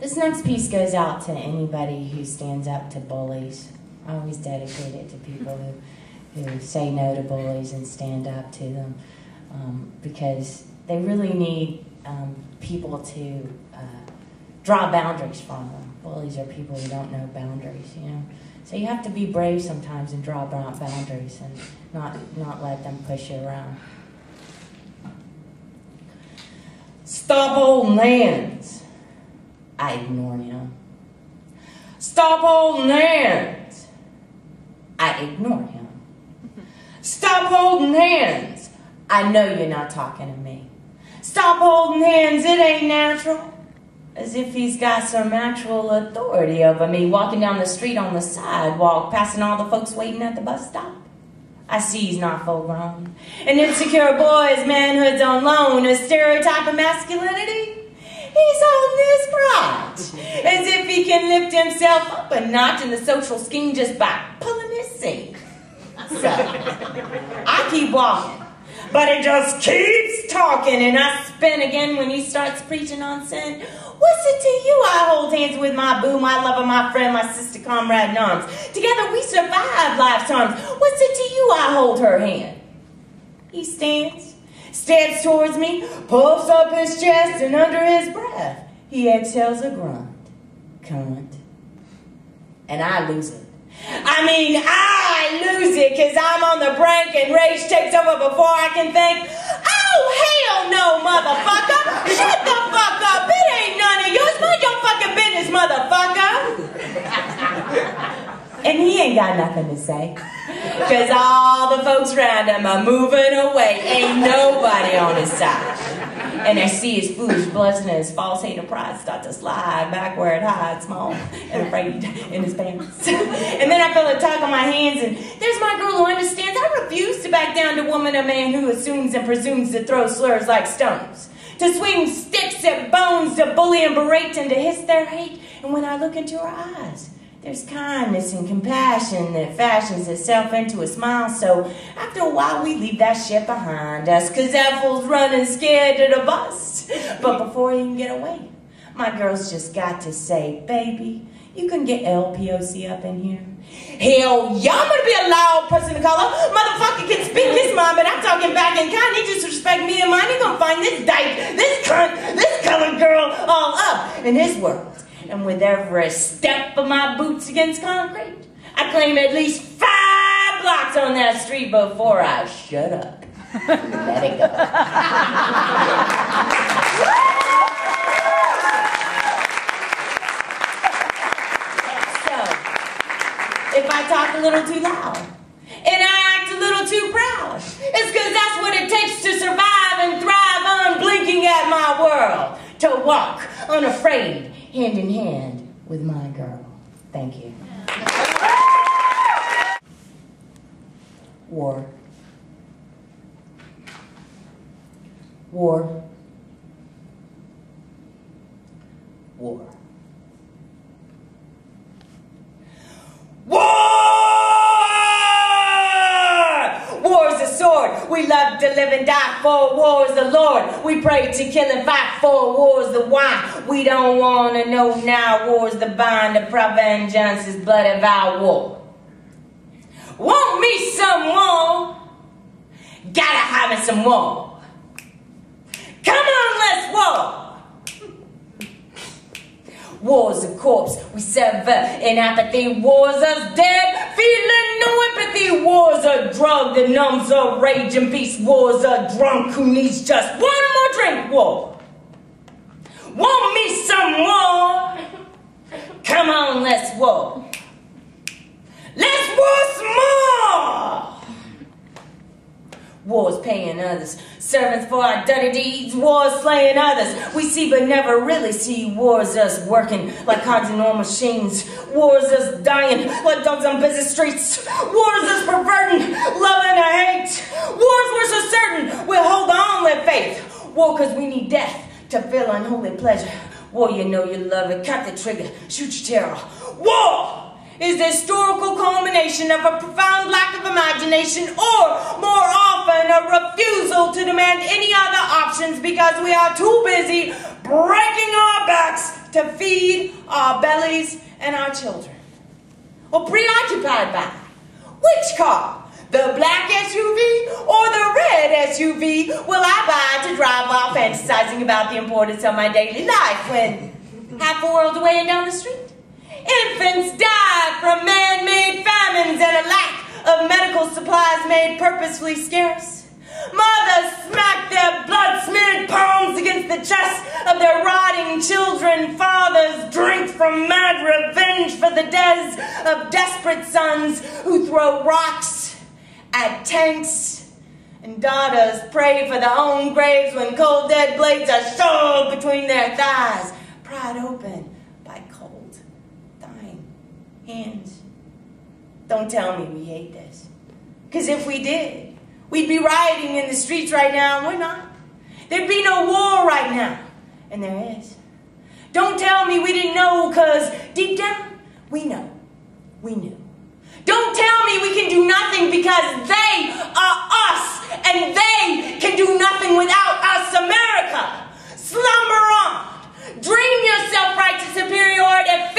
This next piece goes out to anybody who stands up to bullies. I always dedicate it to people who, who say no to bullies and stand up to them um, because they really need um, people to uh, draw boundaries from them. Bullies are people who don't know boundaries, you know. So you have to be brave sometimes and draw boundaries and not not let them push you around. Stop holding hands. I ignore him. Stop holding hands. I ignore him. Stop holding hands. I know you're not talking to me. Stop holding hands. It ain't natural. As if he's got some actual authority over me, walking down the street on the sidewalk, passing all the folks waiting at the bus stop. I see he's not full grown. An insecure boy's manhood's on loan, a stereotype of masculinity. He's holding his pride, as if he can lift himself up a notch in the social scheme just by pulling his seat. So, I keep walking, but it just keeps talking, and I spin again when he starts preaching on sin. What's it to you? I hold hands with my boo, my lover, my friend, my sister, comrade in arms. Together we survive life's lifetimes. What's it to you? I hold her hand. He stands, steps towards me, puffs up his chest, and under his breath, he exhales a grunt. Cunt. And I lose it. I mean, I lose it because I'm on the brink and rage takes over before I can think. Oh, hell no, motherfucker! Shut the fuck up! It ain't none of yours. Mind your fucking business, motherfucker! and he ain't got nothing to say. Because all the folks around him are moving away. Ain't nobody on his side. And I see his foolish blush and his false hate pride start to slide back where it hides, small and afraid in his pants. and then I feel a tug on my hands, and there's my girl who understands I refuse to back down to woman or man who assumes and presumes to throw slurs like stones, to swing sticks at bones, to bully and berate, and to hiss their hate. And when I look into her eyes, there's kindness and compassion that fashions itself into a smile. So after a while, we leave that shit behind us because that fool's running scared to the bus. But before he can get away, my girl's just got to say, baby, you can get LPOC up in here. Hell I'm gonna be a loud person of color. Motherfucker can speak his mind, but I'm talking back in kind. He disrespect me and mine. He gonna find this dyke, this cunt, this colored girl all up in his world and with every step of my boots against concrete, I claim at least five blocks on that street before I shut up. Let it go. so, if I talk a little too loud and I act a little too proud, it's because that's what it takes to survive and thrive unblinking at my world. To walk unafraid hand in hand with my girl. Thank you. War. War. War. We love to live and die for wars the Lord. We pray to kill and fight for wars the why. We don't want to know now wars the bind, the vengeance is blood of our war. Want me some more? Gotta have me some more. Come on, let's war. War's a corpse we sever in apathy. War's us dead, feeling no empathy. War's a drug that numbs a rage and peace. War's a drunk who needs just one more drink. War. Want me some more? Come on, let's war. Let's war some more. Wars paying others, servants for our dirty deeds, wars slaying others. We see but never really see wars us working like and war machines. Wars us dying like dogs on busy streets. Wars us perverting, loving or hate. Wars we're so certain we'll hold on with faith. War cause we need death to feel unholy pleasure. War you know you love it, cut the trigger, shoot your terror. War! Is the historical culmination of a profound lack of imagination or, more often, a refusal to demand any other options because we are too busy breaking our backs to feed our bellies and our children? Or preoccupied by which car, the black SUV or the red SUV, will I buy to drive while fantasizing about the importance of my daily life when half a world away and down the street? Infants die from man-made famines and a lack of medical supplies made purposefully scarce. Mothers smack their blood-smeared palms against the chest of their rotting children. Fathers drink from mad revenge for the deaths of desperate sons who throw rocks at tanks. And daughters pray for their own graves when cold dead blades are shoved between their thighs, pried open hands. Don't tell me we hate this. Because if we did, we'd be rioting in the streets right now, and we're not. There'd be no war right now. And there is. Don't tell me we didn't know, because deep down, we know. We knew. Don't tell me we can do nothing because they are us, and they can do nothing without us, America. Slumber on. Dream yourself right to superiority.